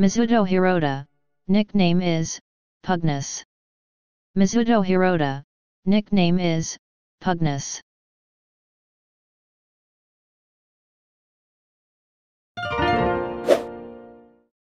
Mizuto Hirota, nickname is, Pugnus. Mizuto Hirota, nickname is, Pugnus.